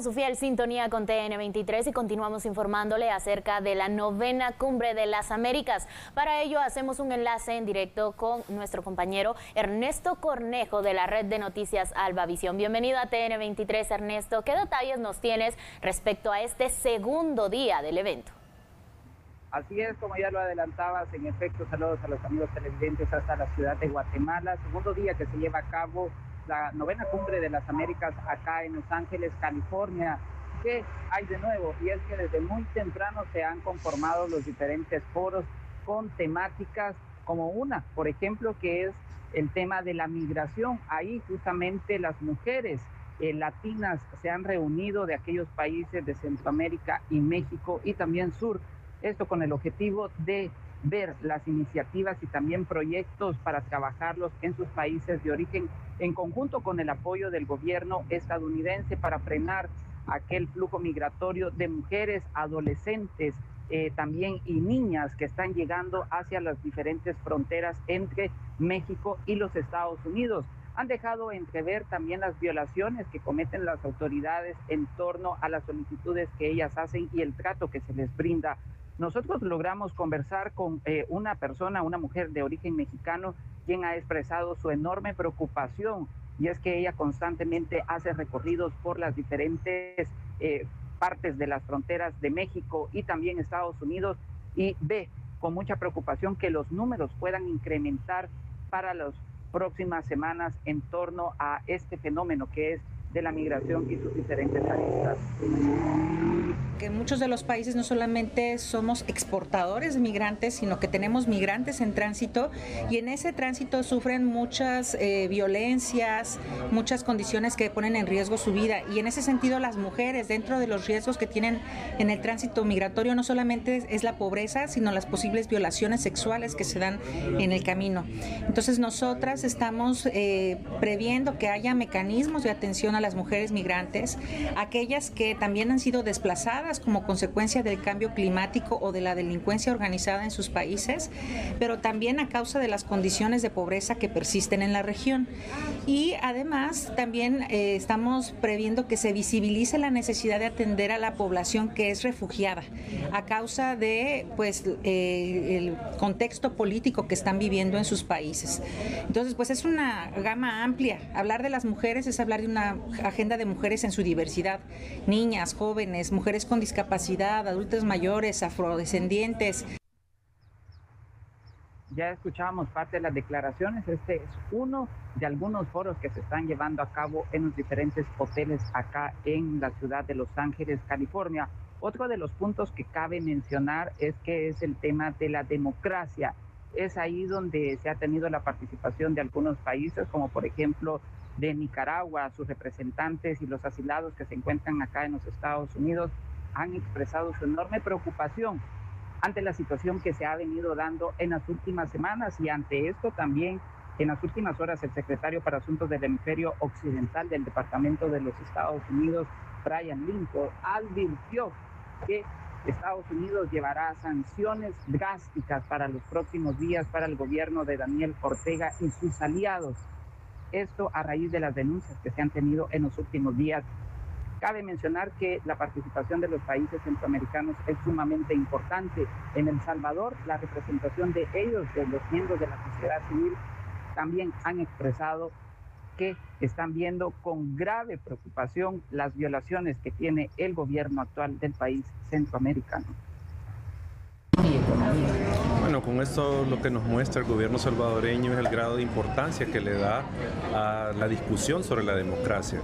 Recuperamos su sintonía con TN23 y continuamos informándole acerca de la novena cumbre de las Américas. Para ello hacemos un enlace en directo con nuestro compañero Ernesto Cornejo de la red de noticias Alba Visión. Bienvenido a TN23 Ernesto. ¿Qué detalles nos tienes respecto a este segundo día del evento? Así es, como ya lo adelantabas, en efecto, saludos a los amigos televidentes hasta la ciudad de Guatemala. Segundo día que se lleva a cabo la novena cumbre de las Américas acá en Los Ángeles, California. ¿Qué hay de nuevo? Y es que desde muy temprano se han conformado los diferentes foros con temáticas como una, por ejemplo, que es el tema de la migración. Ahí justamente las mujeres eh, latinas se han reunido de aquellos países de Centroamérica y México y también Sur. Esto con el objetivo de ver las iniciativas y también proyectos para trabajarlos en sus países de origen en conjunto con el apoyo del gobierno estadounidense para frenar aquel flujo migratorio de mujeres, adolescentes, eh, también y niñas que están llegando hacia las diferentes fronteras entre México y los Estados Unidos. Han dejado entrever también las violaciones que cometen las autoridades en torno a las solicitudes que ellas hacen y el trato que se les brinda nosotros logramos conversar con eh, una persona, una mujer de origen mexicano, quien ha expresado su enorme preocupación y es que ella constantemente hace recorridos por las diferentes eh, partes de las fronteras de México y también Estados Unidos y ve con mucha preocupación que los números puedan incrementar para las próximas semanas en torno a este fenómeno que es de la migración y sus diferentes aristas. Que en muchos de los países no solamente somos exportadores de migrantes, sino que tenemos migrantes en tránsito y en ese tránsito sufren muchas eh, violencias, muchas condiciones que ponen en riesgo su vida. Y en ese sentido las mujeres, dentro de los riesgos que tienen en el tránsito migratorio, no solamente es la pobreza, sino las posibles violaciones sexuales que se dan en el camino. Entonces nosotras estamos eh, previendo que haya mecanismos de atención a las mujeres migrantes, aquellas que también han sido desplazadas como consecuencia del cambio climático o de la delincuencia organizada en sus países, pero también a causa de las condiciones de pobreza que persisten en la región. Y además también eh, estamos previendo que se visibilice la necesidad de atender a la población que es refugiada a causa de pues eh, el contexto político que están viviendo en sus países. Entonces, pues es una gama amplia. Hablar de las mujeres es hablar de una agenda de mujeres en su diversidad, niñas, jóvenes, mujeres con discapacidad, adultos mayores, afrodescendientes. Ya escuchábamos parte de las declaraciones, este es uno de algunos foros que se están llevando a cabo en los diferentes hoteles acá en la ciudad de Los Ángeles, California. Otro de los puntos que cabe mencionar es que es el tema de la democracia. Es ahí donde se ha tenido la participación de algunos países, como por ejemplo de Nicaragua, sus representantes y los asilados que se encuentran acá en los Estados Unidos han expresado su enorme preocupación ante la situación que se ha venido dando en las últimas semanas y ante esto también en las últimas horas el secretario para Asuntos del Hemisferio Occidental del Departamento de los Estados Unidos, Brian Lincoln, advirtió que Estados Unidos llevará sanciones drásticas para los próximos días para el gobierno de Daniel Ortega y sus aliados esto a raíz de las denuncias que se han tenido en los últimos días. Cabe mencionar que la participación de los países centroamericanos es sumamente importante. En El Salvador, la representación de ellos, de los miembros de la sociedad civil, también han expresado que están viendo con grave preocupación las violaciones que tiene el gobierno actual del país centroamericano. Bueno, con esto lo que nos muestra el gobierno salvadoreño es el grado de importancia que le da a la discusión sobre la democracia.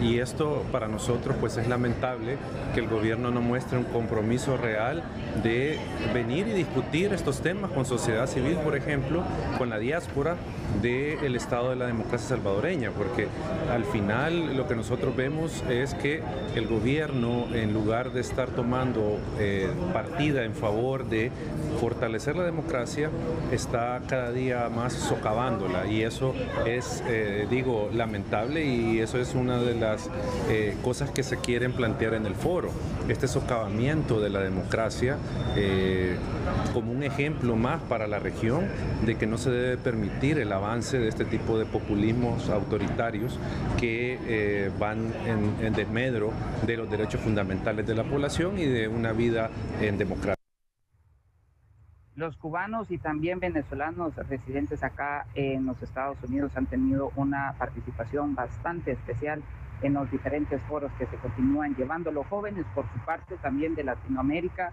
Y esto para nosotros pues es lamentable que el gobierno no muestre un compromiso real de venir y discutir estos temas con sociedad civil, por ejemplo, con la diáspora del estado de la democracia salvadoreña, porque al final lo que nosotros vemos es que el gobierno, en lugar de estar tomando eh, partida en favor de fortalecer la democracia, democracia está cada día más socavándola y eso es, eh, digo, lamentable y eso es una de las eh, cosas que se quieren plantear en el foro. Este socavamiento de la democracia eh, como un ejemplo más para la región de que no se debe permitir el avance de este tipo de populismos autoritarios que van en, en desmedro de los derechos fundamentales de la población y de una vida en democracia los cubanos y también venezolanos residentes acá en los Estados Unidos han tenido una participación bastante especial en los diferentes foros que se continúan llevando. Los jóvenes, por su parte, también de Latinoamérica,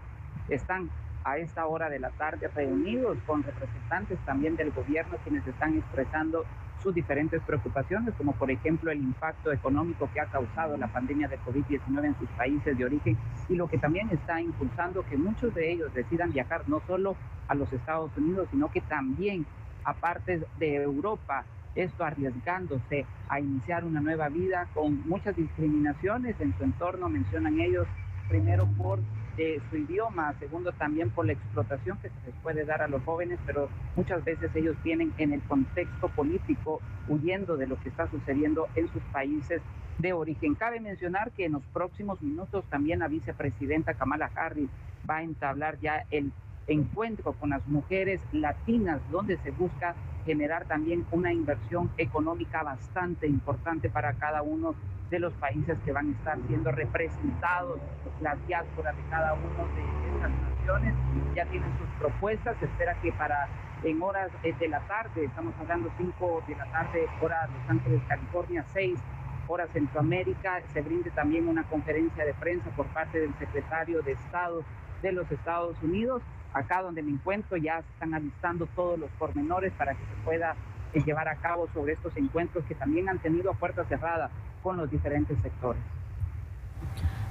están a esta hora de la tarde reunidos con representantes también del gobierno quienes están expresando sus diferentes preocupaciones, como por ejemplo el impacto económico que ha causado la pandemia de COVID-19 en sus países de origen y lo que también está impulsando que muchos de ellos decidan viajar no solo a los Estados Unidos, sino que también a partes de Europa, esto arriesgándose a iniciar una nueva vida con muchas discriminaciones en su entorno, mencionan ellos, primero por de su idioma, segundo también por la explotación que se les puede dar a los jóvenes, pero muchas veces ellos vienen en el contexto político huyendo de lo que está sucediendo en sus países de origen. Cabe mencionar que en los próximos minutos también la vicepresidenta Kamala Harris va a entablar ya el encuentro con las mujeres latinas, donde se busca generar también una inversión económica bastante importante para cada uno de los países que van a estar siendo representados, las diásporas de cada uno de estas naciones. Ya tienen sus propuestas, se espera que para en horas eh, de la tarde, estamos hablando 5 de la tarde, hora Los Ángeles, California, 6 horas Centroamérica, se brinde también una conferencia de prensa por parte del secretario de Estado de los Estados Unidos. Acá donde me encuentro ya están alistando todos los pormenores para que se pueda eh, llevar a cabo sobre estos encuentros que también han tenido a puerta cerrada con los diferentes sectores.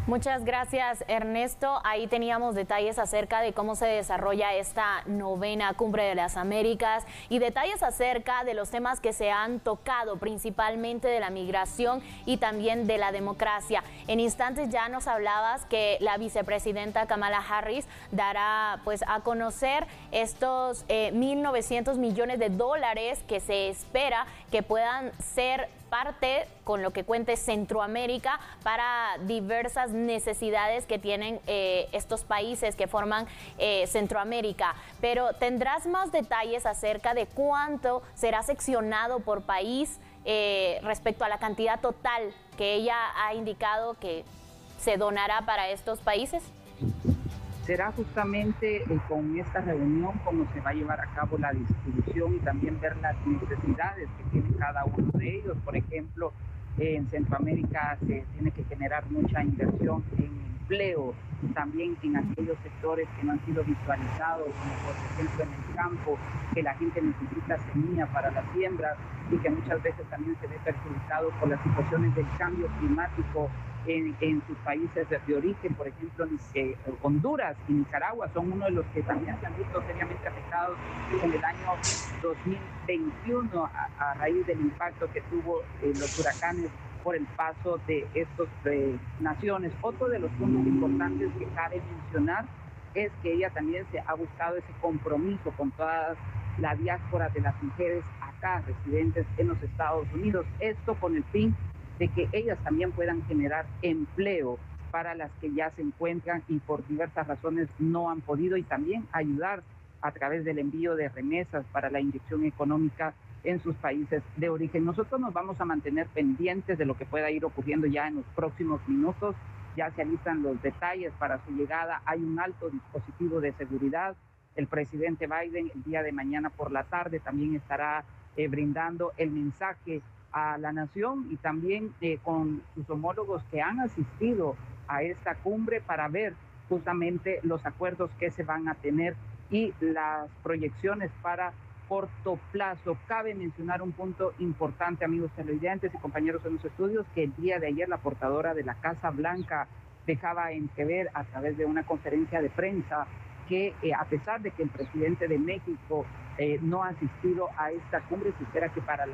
Muchas gracias, Ernesto. Ahí teníamos detalles acerca de cómo se desarrolla esta novena cumbre de las Américas y detalles acerca de los temas que se han tocado, principalmente de la migración y también de la democracia. En instantes ya nos hablabas que la vicepresidenta Kamala Harris dará pues a conocer estos 1.900 eh, millones de dólares que se espera que puedan ser parte con lo que cuente Centroamérica para diversas necesidades que tienen eh, estos países que forman eh, Centroamérica. Pero tendrás más detalles acerca de cuánto será seccionado por país eh, respecto a la cantidad total que ella ha indicado que se donará para estos países será justamente eh, con esta reunión como se va a llevar a cabo la distribución y también ver las necesidades que tiene cada uno de ellos. Por ejemplo, en Centroamérica se tiene que generar mucha inversión en empleo, también en aquellos sectores que no han sido visualizados, como por ejemplo en el campo, que la gente necesita semilla para las siembras y que muchas veces también se ve perjudicado por las situaciones del cambio climático en, sus países de, origen, por ejemplo, eh, Honduras y Nicaragua son uno de los que también se han visto seriamente afectados en el año 2021 a, raíz del impacto que tuvo eh, los huracanes por el paso de estas eh, naciones. Otro de los puntos importantes que cabe mencionar es que ella también se ha buscado ese compromiso con toda la diáspora de las mujeres acá residentes en los Estados Unidos. Esto con el fin de que ellas también puedan generar empleo para las que ya se encuentran y por diversas razones no han podido y también ayudar a través del envío de remesas para la inyección económica en sus países de origen. Nosotros nos vamos a mantener pendientes de lo que pueda ir ocurriendo ya en los próximos minutos. Ya se alistan los detalles para su llegada. Hay un alto dispositivo de seguridad. El presidente Biden el día de mañana por la tarde también estará eh, brindando el mensaje a la nación y también eh, con sus homólogos que han asistido a esta cumbre para ver justamente los acuerdos que se van a tener y las proyecciones para corto plazo. Cabe mencionar un punto importante, amigos televidentes y compañeros en los estudios, que el día de ayer la portadora de la Casa Blanca dejaba entrever a través de una conferencia de prensa que eh, a pesar de que el presidente de México eh, no ha asistido a esta cumbre, se espera que para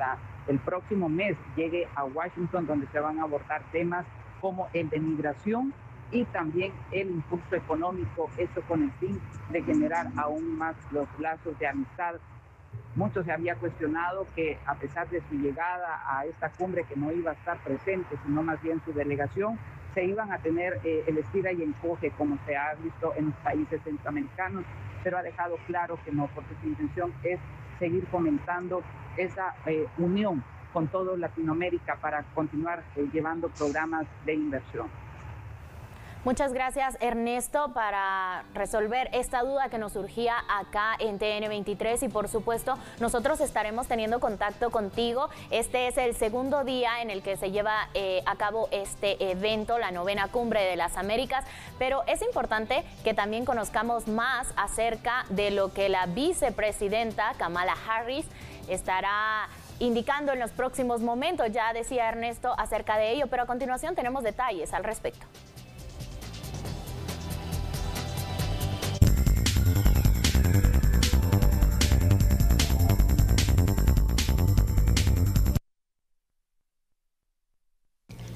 el próximo mes llegue a Washington, donde se van a abordar temas como el de migración y también el impulso económico, eso con el fin de generar aún más los lazos de amistad. Mucho se había cuestionado que a pesar de su llegada a esta cumbre, que no iba a estar presente, sino más bien su delegación, se iban a tener eh, el estira y encoge como se ha visto en los países centroamericanos, pero ha dejado claro que no, porque su intención es seguir fomentando esa eh, unión con todo Latinoamérica para continuar eh, llevando programas de inversión. Muchas gracias Ernesto para resolver esta duda que nos surgía acá en TN23 y por supuesto nosotros estaremos teniendo contacto contigo. Este es el segundo día en el que se lleva eh, a cabo este evento, la novena cumbre de las Américas, pero es importante que también conozcamos más acerca de lo que la vicepresidenta Kamala Harris estará indicando en los próximos momentos. Ya decía Ernesto acerca de ello, pero a continuación tenemos detalles al respecto.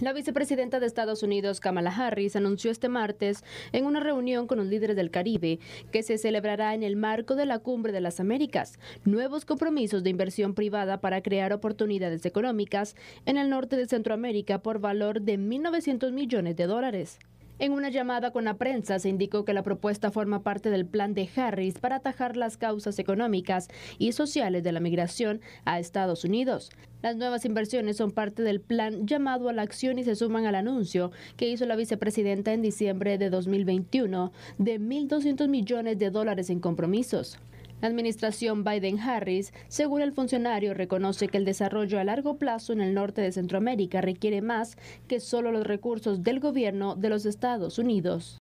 La vicepresidenta de Estados Unidos, Kamala Harris, anunció este martes en una reunión con los líderes del Caribe que se celebrará en el marco de la Cumbre de las Américas nuevos compromisos de inversión privada para crear oportunidades económicas en el norte de Centroamérica por valor de 1.900 millones de dólares. En una llamada con la prensa se indicó que la propuesta forma parte del plan de Harris para atajar las causas económicas y sociales de la migración a Estados Unidos. Las nuevas inversiones son parte del plan llamado a la acción y se suman al anuncio que hizo la vicepresidenta en diciembre de 2021 de 1.200 millones de dólares en compromisos. La administración Biden-Harris, según el funcionario, reconoce que el desarrollo a largo plazo en el norte de Centroamérica requiere más que solo los recursos del gobierno de los Estados Unidos.